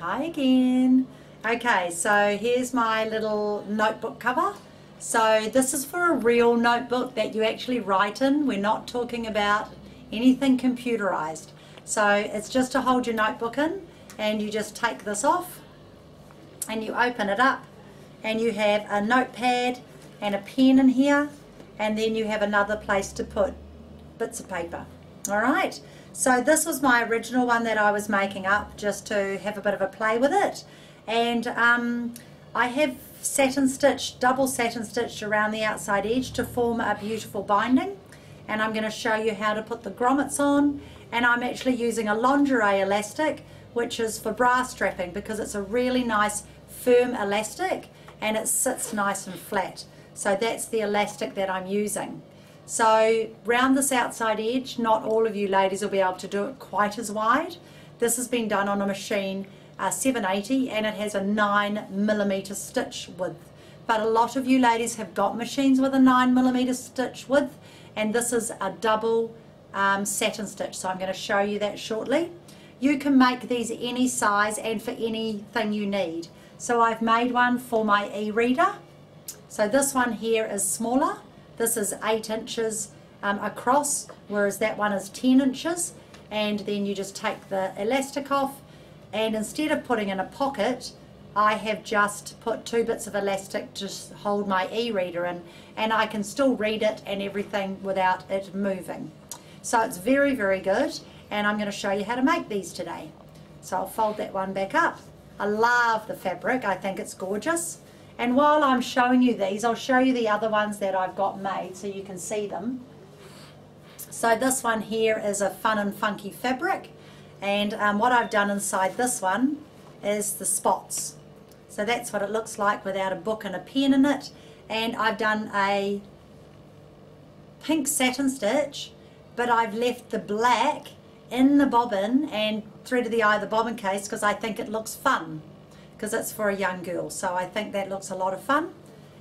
Hi again. Okay, so here's my little notebook cover. So this is for a real notebook that you actually write in. We're not talking about anything computerized. So it's just to hold your notebook in and you just take this off and you open it up and you have a notepad and a pen in here and then you have another place to put bits of paper. All right. So this was my original one that I was making up just to have a bit of a play with it. And um, I have satin stitched, double satin stitched around the outside edge to form a beautiful binding. And I'm going to show you how to put the grommets on. And I'm actually using a lingerie elastic, which is for bra strapping because it's a really nice firm elastic and it sits nice and flat. So that's the elastic that I'm using. So round this outside edge, not all of you ladies will be able to do it quite as wide. This has been done on a machine uh, 780 and it has a 9 millimeter stitch width. But a lot of you ladies have got machines with a 9 millimeter stitch width and this is a double um, satin stitch. So I'm going to show you that shortly. You can make these any size and for anything you need. So I've made one for my e-reader. So this one here is smaller this is 8 inches um, across, whereas that one is 10 inches. And then you just take the elastic off, and instead of putting in a pocket, I have just put two bits of elastic to hold my e-reader in, and I can still read it and everything without it moving. So it's very, very good, and I'm going to show you how to make these today. So I'll fold that one back up. I love the fabric, I think it's gorgeous. And while I'm showing you these, I'll show you the other ones that I've got made so you can see them. So this one here is a fun and funky fabric. And um, what I've done inside this one is the spots. So that's what it looks like without a book and a pen in it. And I've done a pink satin stitch, but I've left the black in the bobbin and threaded the eye of the bobbin case because I think it looks fun because it's for a young girl. So I think that looks a lot of fun.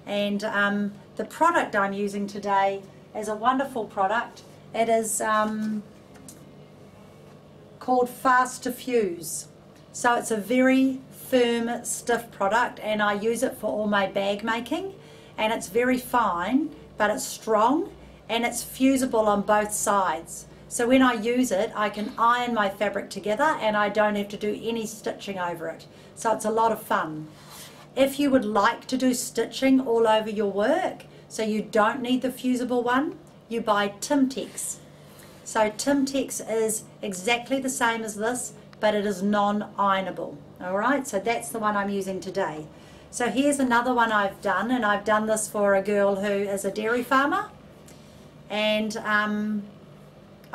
And um, the product I'm using today is a wonderful product. It is um, called Fast to Fuse. So it's a very firm, stiff product and I use it for all my bag making. And it's very fine, but it's strong and it's fusible on both sides. So when I use it, I can iron my fabric together and I don't have to do any stitching over it. So it's a lot of fun. If you would like to do stitching all over your work, so you don't need the fusible one, you buy Timtex. So Timtex is exactly the same as this, but it is non-ironable. All right, so that's the one I'm using today. So here's another one I've done, and I've done this for a girl who is a dairy farmer. And um,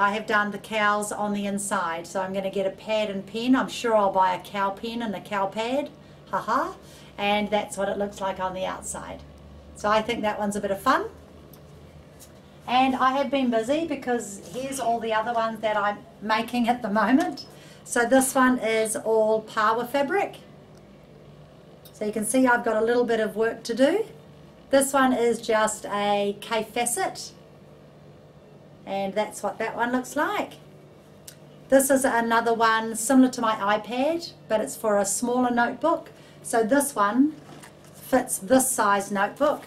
I have done the cows on the inside. So I'm going to get a pad and pen. I'm sure I'll buy a cow pen and a cow pad. Haha. And that's what it looks like on the outside. So I think that one's a bit of fun. And I have been busy because here's all the other ones that I'm making at the moment. So this one is all power fabric. So you can see I've got a little bit of work to do. This one is just a Kaffe Fassett and that's what that one looks like. This is another one similar to my iPad but it's for a smaller notebook. So this one fits this size notebook.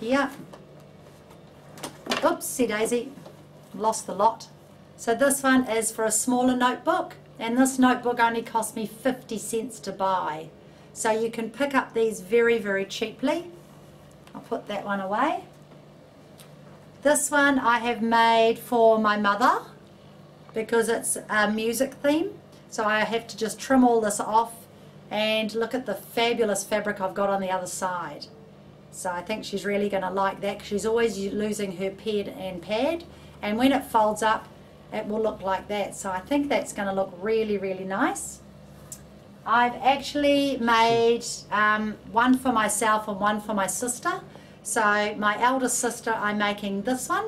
Here oopsie daisy lost the lot. So this one is for a smaller notebook and this notebook only cost me 50 cents to buy. So you can pick up these very very cheaply. I'll put that one away this one I have made for my mother because it's a music theme. So I have to just trim all this off and look at the fabulous fabric I've got on the other side. So I think she's really going to like that she's always losing her pad and pad and when it folds up it will look like that. So I think that's going to look really really nice. I've actually made um, one for myself and one for my sister. So my eldest sister, I'm making this one.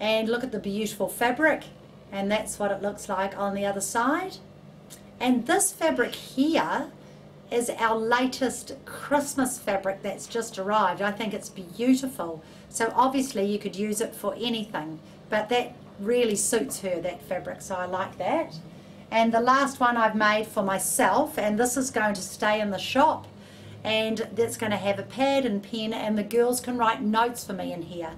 And look at the beautiful fabric. And that's what it looks like on the other side. And this fabric here is our latest Christmas fabric that's just arrived. I think it's beautiful. So obviously you could use it for anything. But that really suits her, that fabric. So I like that. And the last one I've made for myself, and this is going to stay in the shop, and that's going to have a pad and pen, and the girls can write notes for me in here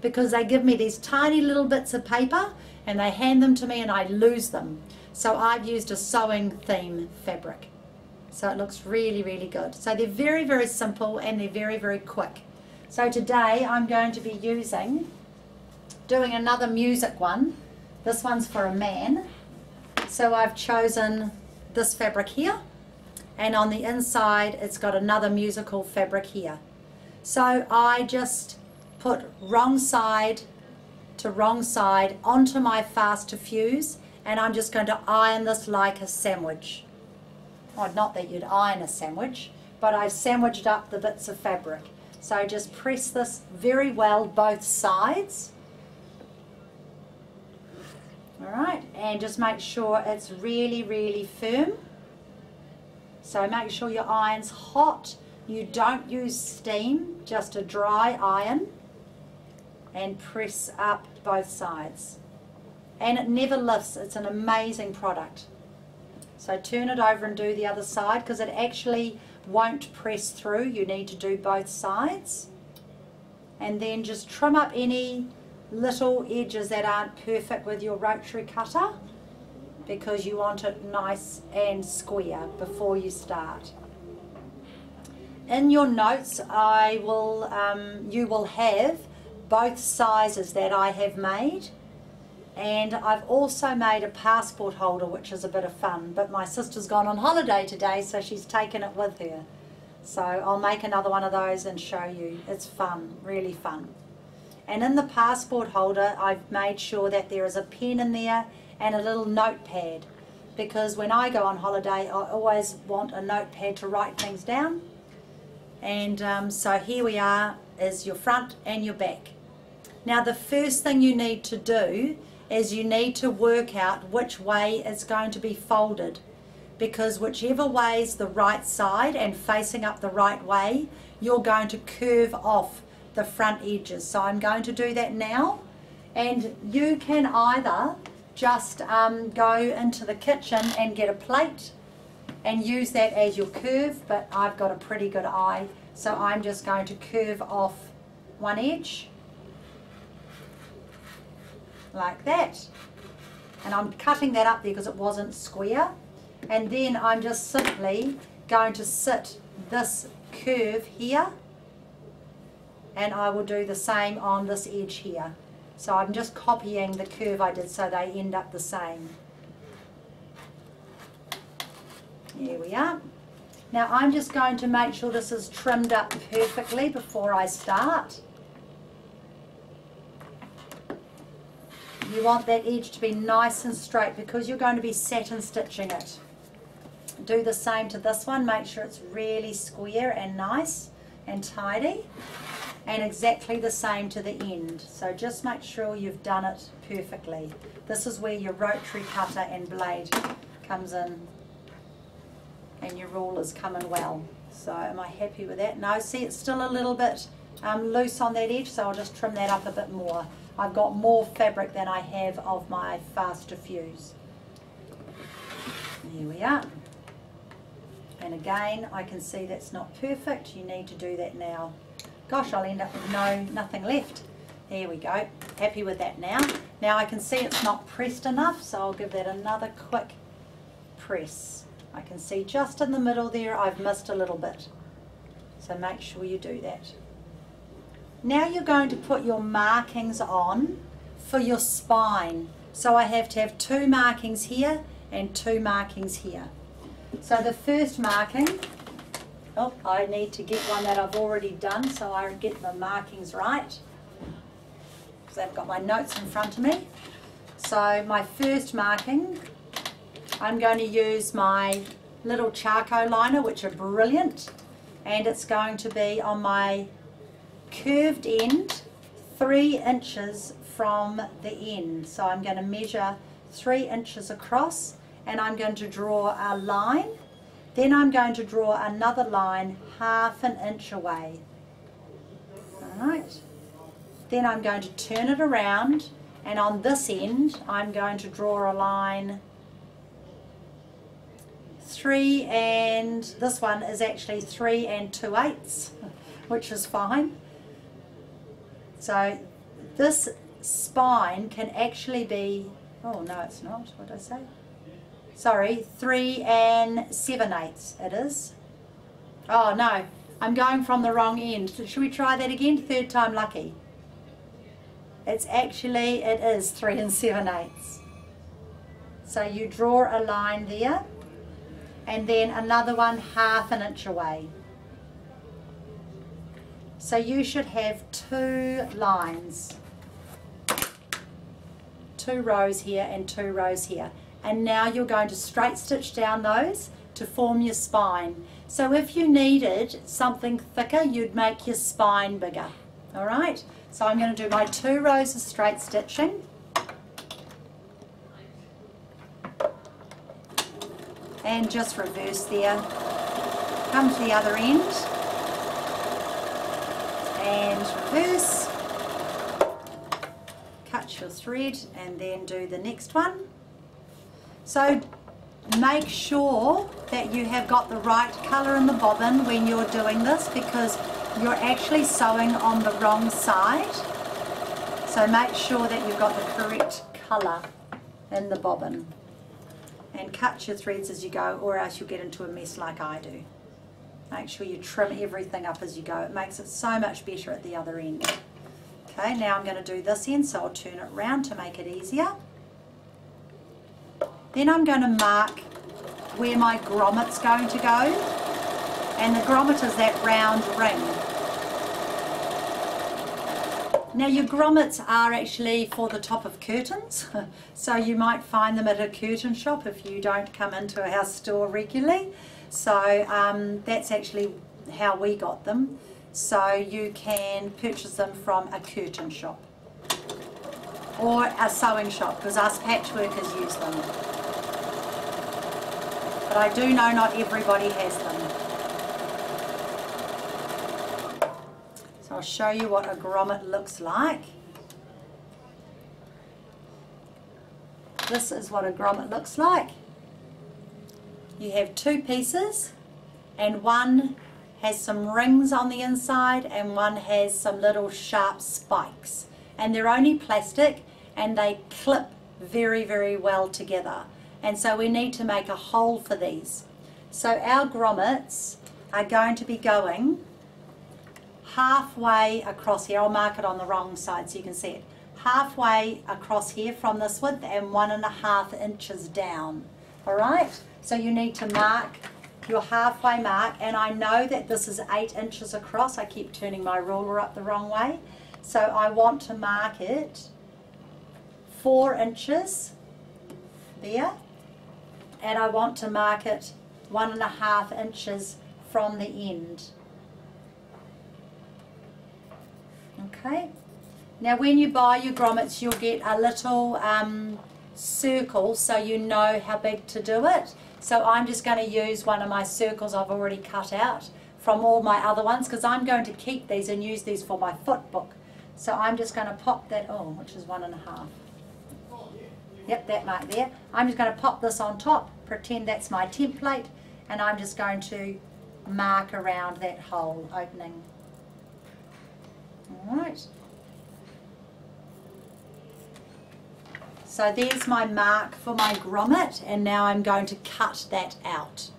because they give me these tiny little bits of paper and they hand them to me and I lose them. So I've used a sewing theme fabric. So it looks really, really good. So they're very, very simple and they're very, very quick. So today I'm going to be using, doing another music one. This one's for a man. So I've chosen this fabric here and on the inside it's got another musical fabric here. So I just put wrong side to wrong side onto my fast fuse and I'm just going to iron this like a sandwich. Well, not that you'd iron a sandwich, but I've sandwiched up the bits of fabric. So just press this very well both sides Alright, and just make sure it's really, really firm. So make sure your iron's hot. You don't use steam, just a dry iron. And press up both sides. And it never lifts. It's an amazing product. So turn it over and do the other side because it actually won't press through. You need to do both sides. And then just trim up any little edges that aren't perfect with your rotary cutter because you want it nice and square before you start. In your notes I will um, you will have both sizes that I have made. And I've also made a passport holder which is a bit of fun but my sister's gone on holiday today so she's taken it with her. So I'll make another one of those and show you. It's fun really fun. And in the passport holder, I've made sure that there is a pen in there and a little notepad. Because when I go on holiday, I always want a notepad to write things down. And um, so here we are, is your front and your back. Now the first thing you need to do is you need to work out which way it's going to be folded because whichever way is the right side and facing up the right way you're going to curve off the front edges. So I'm going to do that now. And you can either just um, go into the kitchen and get a plate and use that as your curve, but I've got a pretty good eye. So I'm just going to curve off one edge like that. And I'm cutting that up there because it wasn't square. And then I'm just simply going to sit this curve here and I will do the same on this edge here. So I'm just copying the curve I did so they end up the same. Here we are. Now I'm just going to make sure this is trimmed up perfectly before I start. You want that edge to be nice and straight because you're going to be satin stitching it. Do the same to this one, make sure it's really square and nice and tidy and exactly the same to the end. So just make sure you've done it perfectly. This is where your rotary cutter and blade comes in and your ruler's coming well. So am I happy with that? No, see it's still a little bit um, loose on that edge so I'll just trim that up a bit more. I've got more fabric than I have of my fast to fuse. Here we are. And again, I can see that's not perfect. You need to do that now. Gosh, I'll end up with no, nothing left. There we go. Happy with that now. Now I can see it's not pressed enough, so I'll give that another quick press. I can see just in the middle there I've missed a little bit. So make sure you do that. Now you're going to put your markings on for your spine. So I have to have two markings here and two markings here. So the first marking Oh, I need to get one that I've already done so I get the markings right. Because I've got my notes in front of me. So my first marking, I'm going to use my little charcoal liner, which are brilliant. And it's going to be on my curved end, three inches from the end. So I'm going to measure three inches across and I'm going to draw a line then I'm going to draw another line half an inch away. Alright. Then I'm going to turn it around and on this end I'm going to draw a line three and this one is actually three and two eighths, which is fine. So this spine can actually be, oh no it's not, what did I say? Sorry, three and seven eighths it is. Oh no, I'm going from the wrong end. Should we try that again? Third time lucky. It's actually, it is three and seven eighths. So you draw a line there and then another one half an inch away. So you should have two lines, two rows here and two rows here. And now you're going to straight stitch down those to form your spine. So if you needed something thicker, you'd make your spine bigger. All right, so I'm going to do my two rows of straight stitching. And just reverse there. Come to the other end and reverse cut your thread and then do the next one so make sure that you have got the right color in the bobbin when you're doing this because you're actually sewing on the wrong side so make sure that you've got the correct color in the bobbin and cut your threads as you go or else you'll get into a mess like I do Make sure you trim everything up as you go. It makes it so much better at the other end. Okay, now I'm going to do this end, so I'll turn it round to make it easier. Then I'm going to mark where my grommet's going to go. And the grommet is that round ring. Now your grommets are actually for the top of curtains, so you might find them at a curtain shop if you don't come into house store regularly. So um, that's actually how we got them. So you can purchase them from a curtain shop or a sewing shop because us patchworkers use them. But I do know not everybody has them. So I'll show you what a grommet looks like. This is what a grommet looks like you have two pieces and one has some rings on the inside and one has some little sharp spikes and they're only plastic and they clip very very well together and so we need to make a hole for these. So our grommets are going to be going halfway across here. I'll mark it on the wrong side so you can see it. Halfway across here from this width and one and a half inches down. All right? So you need to mark your halfway mark. And I know that this is eight inches across. I keep turning my ruler up the wrong way. So I want to mark it four inches there and I want to mark it one and a half inches from the end. Okay. Now when you buy your grommets you'll get a little um, circle so you know how big to do it. So I'm just going to use one of my circles I've already cut out from all my other ones because I'm going to keep these and use these for my foot book. So I'm just going to pop that, oh, which is one and a half. Yep, that mark there. I'm just going to pop this on top, pretend that's my template, and I'm just going to mark around that hole opening. All right. So there's my mark for my grommet and now I'm going to cut that out.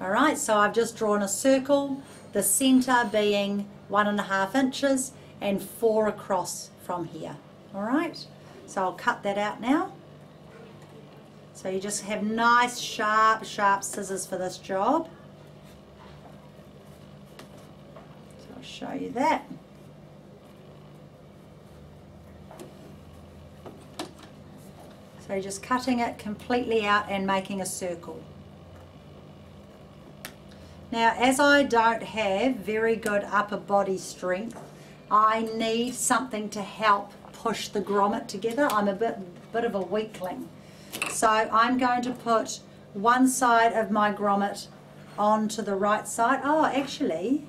Alright, so I've just drawn a circle, the centre being one and a half inches and four across from here. Alright, so I'll cut that out now. So you just have nice sharp, sharp scissors for this job. So I'll show you that. So just cutting it completely out and making a circle. Now as I don't have very good upper body strength, I need something to help push the grommet together. I'm a bit, bit of a weakling. So I'm going to put one side of my grommet onto the right side. Oh, actually,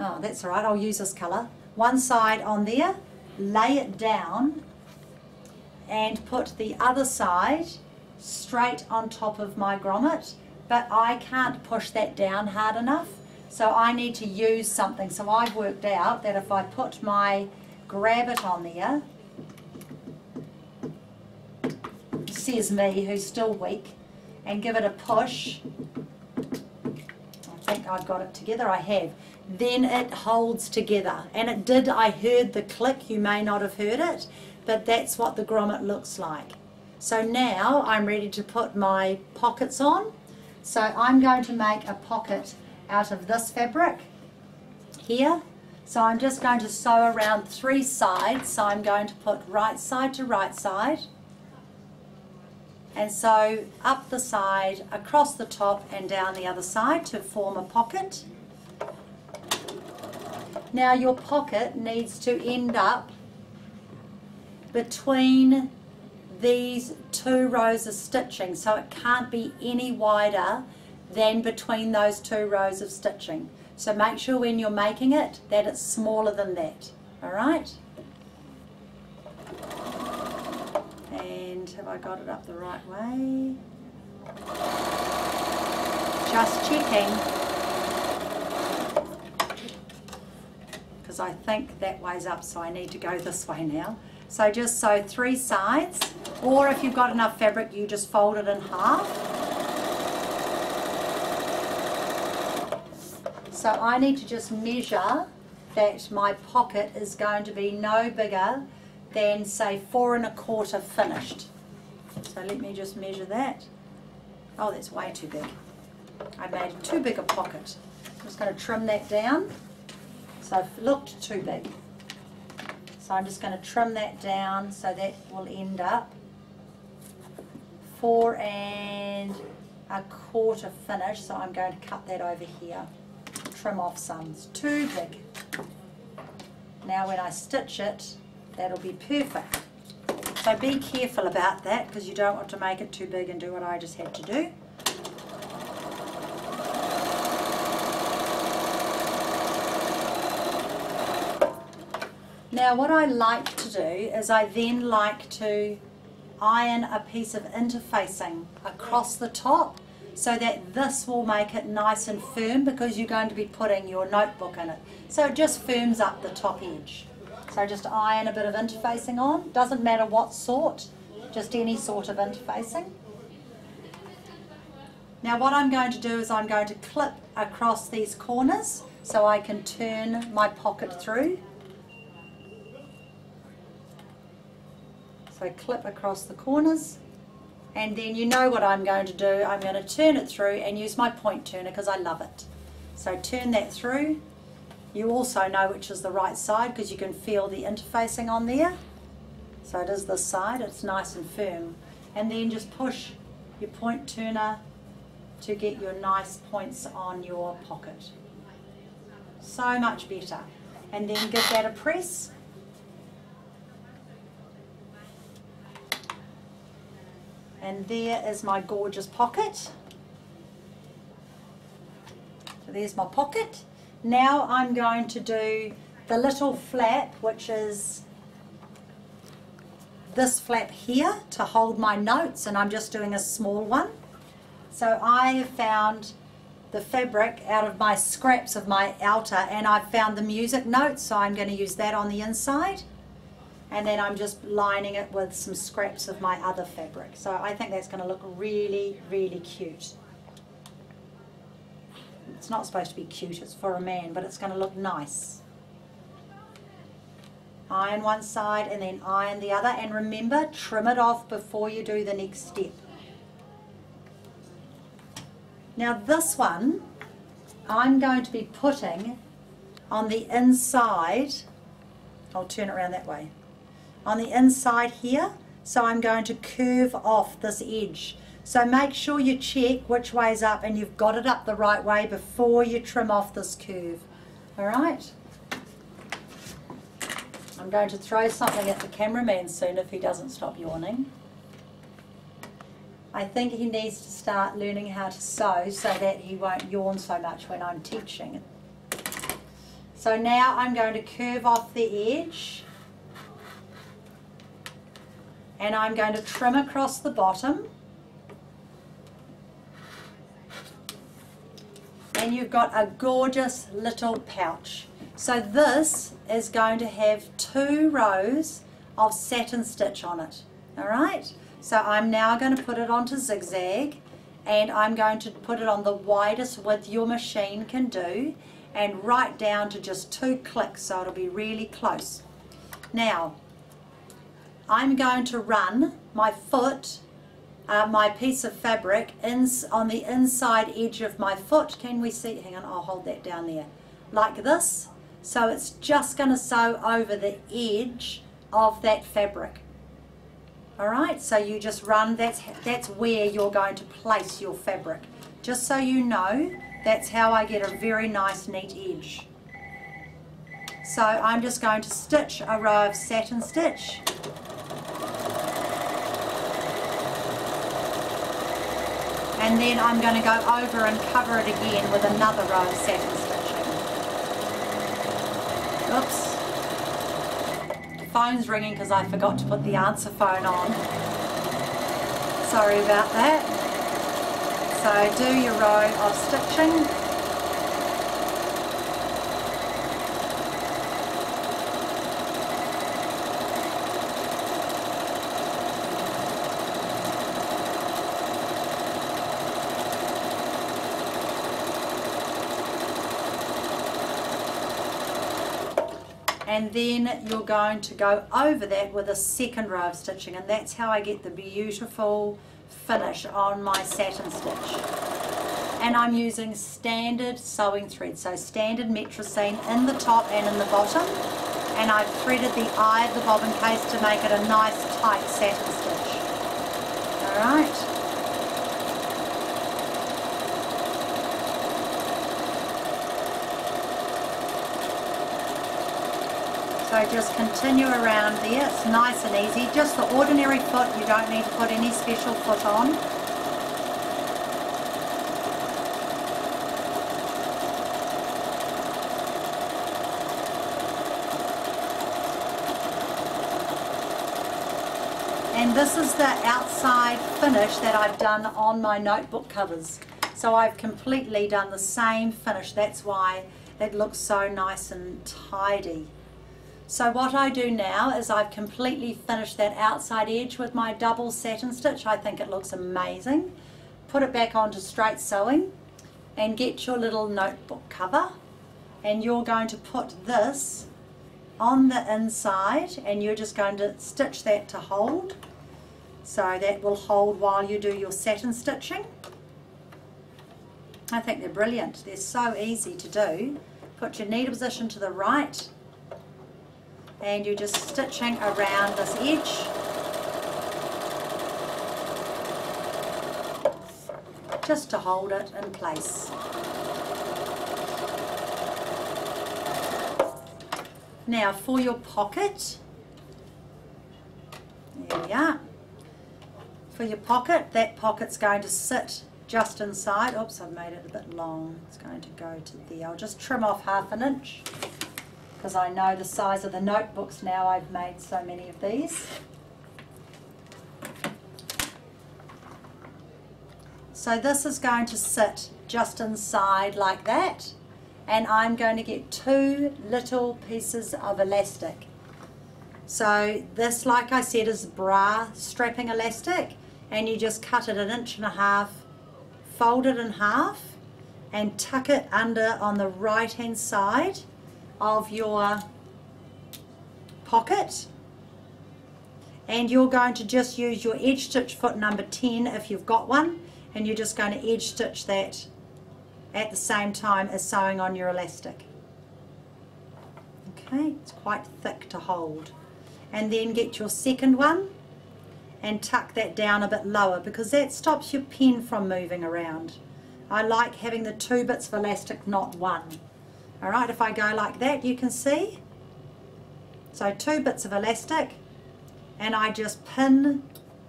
oh, that's all right. I'll use this colour. One side on there, lay it down and put the other side straight on top of my grommet, but I can't push that down hard enough. So I need to use something. So I've worked out that if I put my grab it on there, says me who's still weak, and give it a push, I think I've got it together, I have, then it holds together. And it did, I heard the click, you may not have heard it, but that's what the grommet looks like. So now I'm ready to put my pockets on. So I'm going to make a pocket out of this fabric here. So I'm just going to sew around three sides. So I'm going to put right side to right side. And sew up the side, across the top and down the other side to form a pocket. Now your pocket needs to end up between these two rows of stitching so it can't be any wider than between those two rows of stitching. So make sure when you're making it that it's smaller than that. Alright? And have I got it up the right way? Just checking. Because I think that way's up so I need to go this way now. So just sew three sides, or if you've got enough fabric, you just fold it in half. So I need to just measure that my pocket is going to be no bigger than say four and a quarter finished. So let me just measure that. Oh, that's way too big. I made too big a pocket. I'm just going to trim that down. So it looked too big. So I'm just going to trim that down so that will end up four and a quarter finish. So I'm going to cut that over here. Trim off some. It's too big. Now when I stitch it, that'll be perfect. So be careful about that because you don't want to make it too big and do what I just had to do. Now what I like to do is I then like to iron a piece of interfacing across the top so that this will make it nice and firm because you're going to be putting your notebook in it. So it just firms up the top edge. So just iron a bit of interfacing on, doesn't matter what sort, just any sort of interfacing. Now what I'm going to do is I'm going to clip across these corners so I can turn my pocket through So clip across the corners and then you know what I'm going to do. I'm going to turn it through and use my point turner because I love it. So turn that through. You also know which is the right side because you can feel the interfacing on there. So it is this side, it's nice and firm. And then just push your point turner to get your nice points on your pocket. So much better. And then give that a press And there is my gorgeous pocket. So there's my pocket. Now I'm going to do the little flap, which is this flap here to hold my notes and I'm just doing a small one. So I have found the fabric out of my scraps of my outer and I've found the music notes so I'm going to use that on the inside and then I'm just lining it with some scraps of my other fabric. So I think that's going to look really, really cute. It's not supposed to be cute, it's for a man, but it's going to look nice. Iron one side and then iron the other. And remember, trim it off before you do the next step. Now this one, I'm going to be putting on the inside, I'll turn it around that way, on the inside here. So I'm going to curve off this edge. So make sure you check which way is up and you've got it up the right way before you trim off this curve. All right? I'm going to throw something at the cameraman soon if he doesn't stop yawning. I think he needs to start learning how to sew so that he won't yawn so much when I'm teaching. So now I'm going to curve off the edge and I'm going to trim across the bottom and you've got a gorgeous little pouch. So this is going to have two rows of satin stitch on it. All right, so I'm now going to put it onto zigzag and I'm going to put it on the widest width your machine can do and right down to just two clicks so it'll be really close. Now I'm going to run my foot, uh, my piece of fabric in, on the inside edge of my foot. Can we see? Hang on, I'll hold that down there. Like this. So it's just going to sew over the edge of that fabric. Alright, so you just run, that's, that's where you're going to place your fabric. Just so you know, that's how I get a very nice neat edge. So I'm just going to stitch a row of satin stitch. And then I'm going to go over and cover it again with another row of satin stitching. Oops phone's ringing because I forgot to put the answer phone on. Sorry about that. So do your row of stitching and then you're going to go over that with a second row of stitching and that's how I get the beautiful finish on my satin stitch. And I'm using standard sewing thread so standard Metrosene in the top and in the bottom. And I've threaded the eye of the bobbin case to make it a nice tight satin stitch. Alright So just continue around there. It's nice and easy. Just the ordinary foot. You don't need to put any special foot on. And this is the outside finish that I've done on my notebook covers. So I've completely done the same finish. That's why it looks so nice and tidy. So what I do now is I've completely finished that outside edge with my double satin stitch. I think it looks amazing. Put it back onto straight sewing and get your little notebook cover and you're going to put this on the inside and you're just going to stitch that to hold so that will hold while you do your satin stitching. I think they're brilliant. They're so easy to do. Put your needle position to the right and you're just stitching around this edge just to hold it in place. Now for your pocket, there we are. For your pocket, that pocket's going to sit just inside. Oops, I've made it a bit long. It's going to go to there. I'll just trim off half an inch because I know the size of the notebooks now. I've made so many of these. So this is going to sit just inside like that and I'm going to get two little pieces of elastic. So this, like I said, is bra strapping elastic and you just cut it an inch and a half, fold it in half and tuck it under on the right hand side of your pocket. And you're going to just use your edge stitch foot number 10 if you've got one. And you're just going to edge stitch that at the same time as sewing on your elastic. Okay it's quite thick to hold. And then get your second one and tuck that down a bit lower because that stops your pen from moving around. I like having the two bits of elastic not one all right if I go like that you can see. So two bits of elastic and I just pin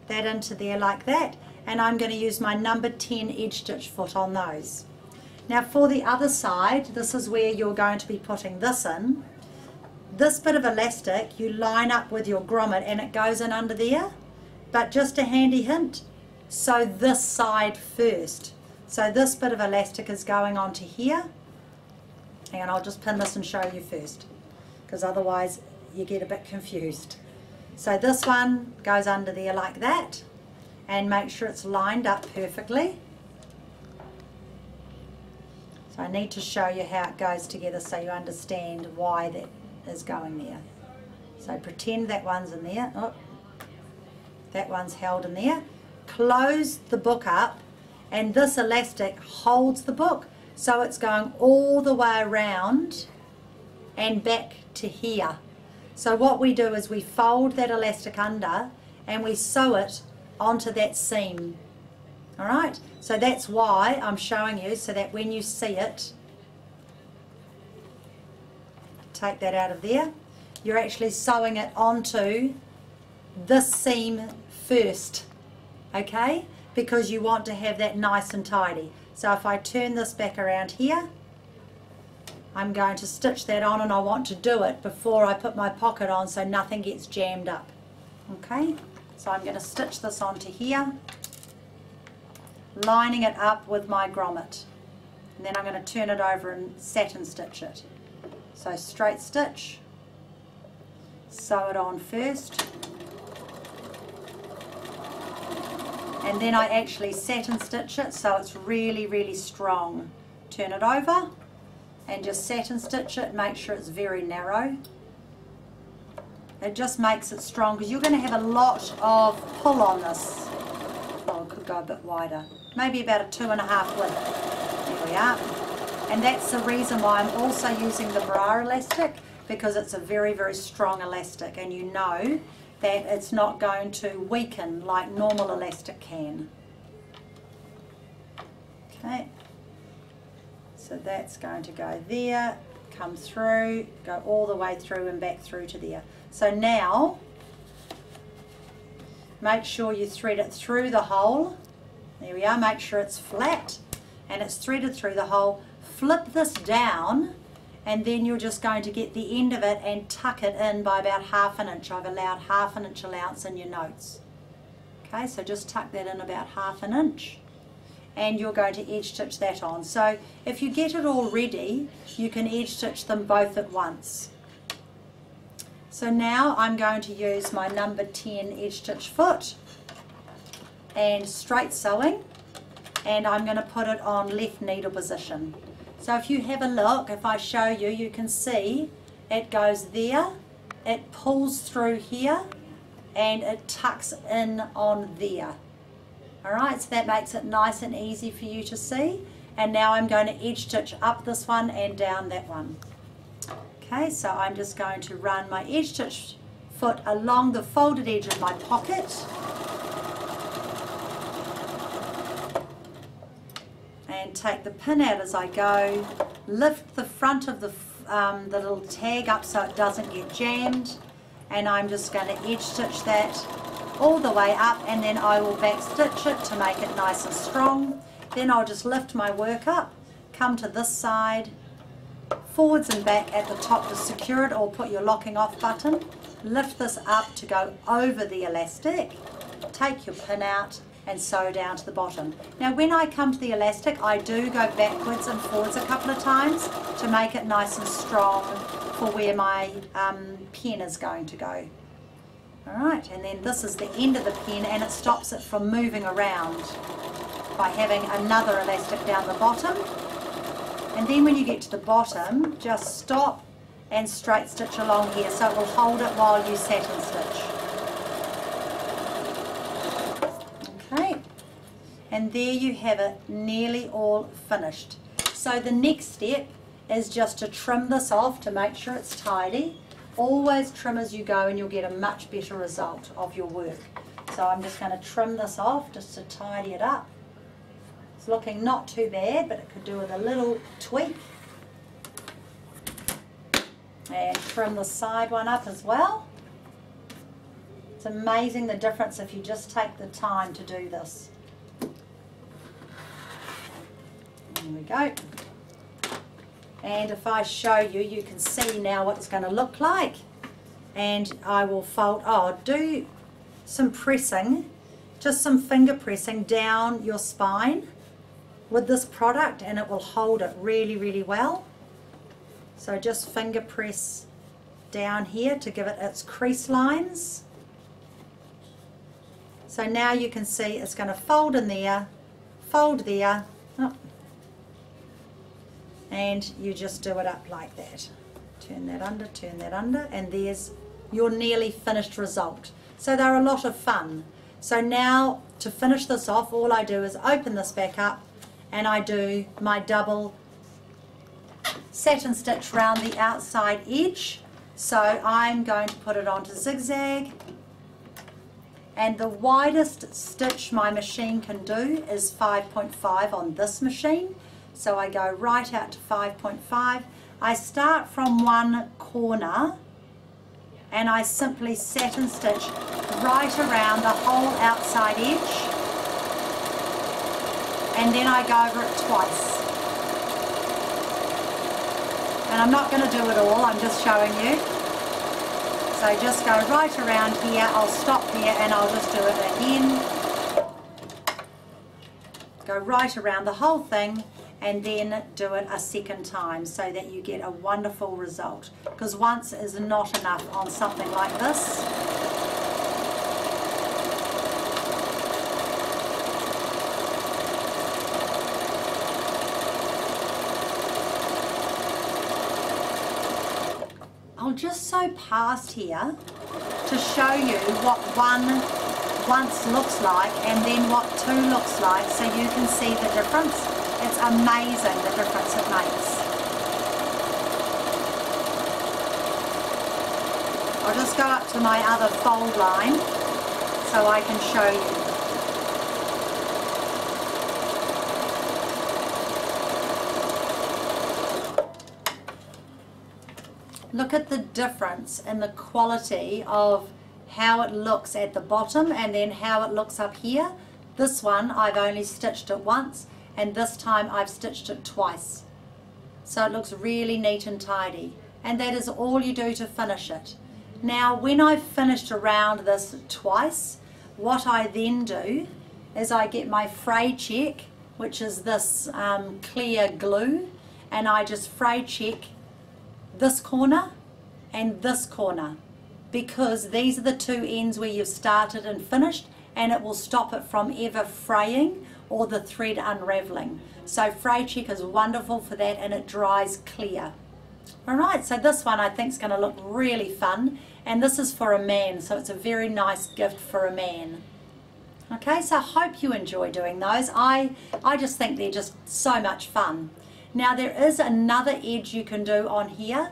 that into there like that and I'm going to use my number 10 edge stitch foot on those. Now for the other side this is where you're going to be putting this in. This bit of elastic you line up with your grommet and it goes in under there. But just a handy hint sew this side first. So this bit of elastic is going onto here. And I'll just pin this and show you first because otherwise you get a bit confused. So this one goes under there like that and make sure it's lined up perfectly. So I need to show you how it goes together so you understand why that is going there. So pretend that one's in there. Oh, that one's held in there. Close the book up and this elastic holds the book so it's going all the way around and back to here. So what we do is we fold that elastic under and we sew it onto that seam. All right, so that's why I'm showing you so that when you see it, take that out of there, you're actually sewing it onto this seam first, okay? Because you want to have that nice and tidy. So if I turn this back around here, I'm going to stitch that on and I want to do it before I put my pocket on so nothing gets jammed up. Okay, so I'm going to stitch this onto here, lining it up with my grommet. And then I'm going to turn it over and satin stitch it. So straight stitch, sew it on first, and then I actually satin stitch it so it's really really strong. Turn it over and just satin stitch it, make sure it's very narrow. It just makes it strong because you're going to have a lot of pull on this. Oh, it could go a bit wider. Maybe about a two and a half width. There we are. And that's the reason why I'm also using the bra elastic because it's a very, very strong elastic and you know that it's not going to weaken like normal elastic can. Okay. So that's going to go there, come through, go all the way through and back through to there. So now, make sure you thread it through the hole. There we are, make sure it's flat and it's threaded through the hole. Flip this down and then you're just going to get the end of it and tuck it in by about half an inch. I've allowed half an inch allowance in your notes. Okay, so just tuck that in about half an inch and you're going to edge stitch that on. So if you get it all ready, you can edge stitch them both at once. So now I'm going to use my number 10 edge stitch foot and straight sewing and I'm going to put it on left needle position. So if you have a look, if I show you, you can see it goes there, it pulls through here and it tucks in on there. Alright, so that makes it nice and easy for you to see. And now I'm going to edge stitch up this one and down that one. Okay, so I'm just going to run my edge stitch foot along the folded edge of my pocket. And take the pin out as I go. Lift the front of the, um, the little tag up so it doesn't get jammed. And I'm just going to edge stitch that all the way up and then I will back stitch it to make it nice and strong. Then I'll just lift my work up, come to this side, forwards and back at the top to secure it or put your locking off button. Lift this up to go over the elastic, take your pin out and sew down to the bottom. Now when I come to the elastic I do go backwards and forwards a couple of times to make it nice and strong for where my um, pen is going to go. Alright, and then this is the end of the pen and it stops it from moving around by having another elastic down the bottom. And then when you get to the bottom, just stop and straight stitch along here so it will hold it while you satin stitch. Okay, and there you have it, nearly all finished. So the next step is just to trim this off to make sure it's tidy Always trim as you go and you'll get a much better result of your work. So I'm just going to trim this off just to tidy it up. It's looking not too bad, but it could do with a little tweak. And trim the side one up as well. It's amazing the difference if you just take the time to do this. There we go and if I show you you can see now what it's going to look like and I will fold oh do some pressing just some finger pressing down your spine with this product and it will hold it really, really well. So just finger press down here to give it its crease lines. So now you can see it's going to fold in there, fold there, and you just do it up like that. Turn that under, turn that under, and there's your nearly finished result. So they're a lot of fun. So now to finish this off, all I do is open this back up and I do my double satin stitch round the outside edge. So I'm going to put it onto zigzag and the widest stitch my machine can do is 5.5 on this machine. So I go right out to 5.5. I start from one corner and I simply satin stitch right around the whole outside edge and then I go over it twice. And I'm not going to do it all, I'm just showing you. So just go right around here, I'll stop here and I'll just do it again. Go right around the whole thing and then do it a second time so that you get a wonderful result. Because once is not enough on something like this. I'll just sew past here to show you what one once looks like and then what two looks like so you can see the difference it's amazing the difference it makes. I'll just go up to my other fold line so I can show you. Look at the difference in the quality of how it looks at the bottom and then how it looks up here. This one I've only stitched it once and this time I've stitched it twice. So it looks really neat and tidy. And that is all you do to finish it. Now when I've finished around this twice, what I then do is I get my fray check, which is this um, clear glue, and I just fray check this corner and this corner because these are the two ends where you've started and finished and it will stop it from ever fraying or the thread unraveling. So fray check is wonderful for that and it dries clear. Alright, so this one I think is going to look really fun and this is for a man so it's a very nice gift for a man. Okay, so I hope you enjoy doing those. I, I just think they're just so much fun. Now there is another edge you can do on here.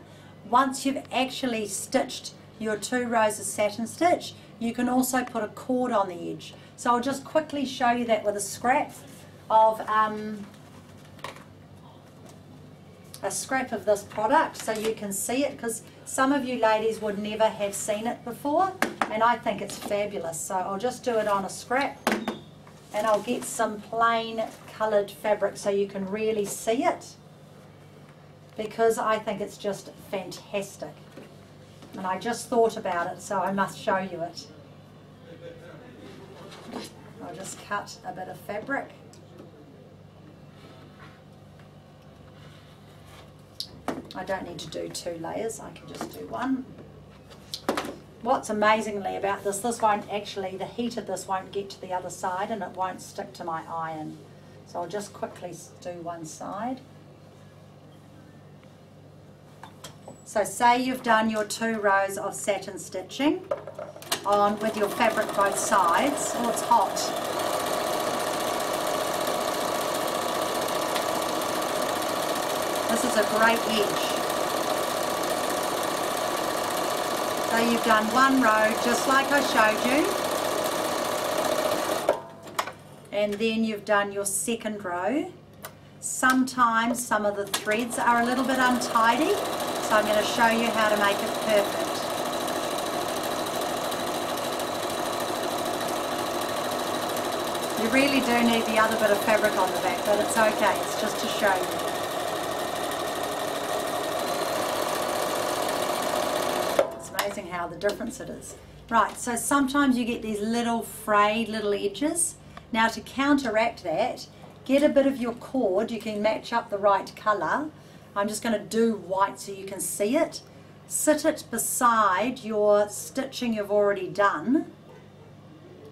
Once you've actually stitched your two rows of satin stitch, you can also put a cord on the edge. So I'll just quickly show you that with a scrap of um, a scrap of this product so you can see it because some of you ladies would never have seen it before and I think it's fabulous. So I'll just do it on a scrap and I'll get some plain coloured fabric so you can really see it because I think it's just fantastic. And I just thought about it so I must show you it. I'll just cut a bit of fabric. I don't need to do two layers, I can just do one. What's amazingly about this, this won't actually, the heat of this won't get to the other side and it won't stick to my iron. So I'll just quickly do one side. So say you've done your two rows of satin stitching on with your fabric both sides. Oh, it's hot. This is a great edge. So you've done one row just like I showed you. And then you've done your second row. Sometimes some of the threads are a little bit untidy, so I'm going to show you how to make it perfect. You really do need the other bit of fabric on the back, but it's okay, it's just to show you. It's amazing how the difference it is. Right, so sometimes you get these little frayed little edges. Now to counteract that, get a bit of your cord, you can match up the right colour. I'm just going to do white so you can see it. Sit it beside your stitching you've already done.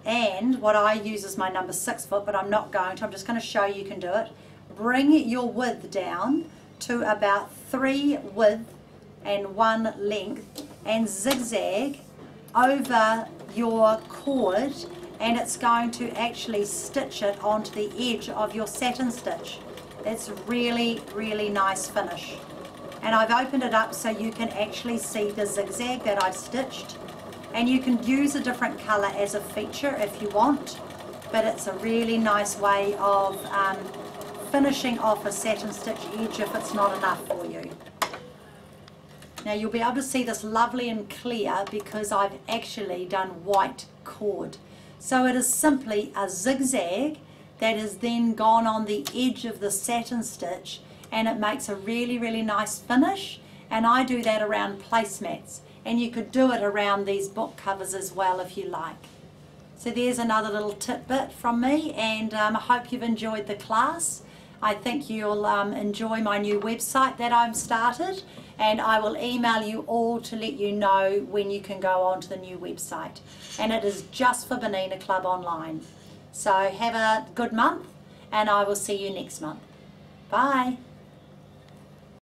And what I use is my number six foot, but I'm not going to. I'm just going to show you can do it. Bring your width down to about three width and one length and zigzag over your cord and it's going to actually stitch it onto the edge of your satin stitch. It's a really, really nice finish. And I've opened it up so you can actually see the zigzag that I've stitched. And you can use a different colour as a feature if you want, but it's a really nice way of um, finishing off a satin stitch edge if it's not enough for you. Now you'll be able to see this lovely and clear because I've actually done white cord. So it is simply a zigzag that is then gone on the edge of the satin stitch and it makes a really really nice finish and I do that around placemats and you could do it around these book covers as well if you like. So there's another little tidbit from me and um, I hope you've enjoyed the class. I think you'll um, enjoy my new website that I've started and I will email you all to let you know when you can go on to the new website. And it is just for Bernina Club Online. So have a good month and I will see you next month. Bye.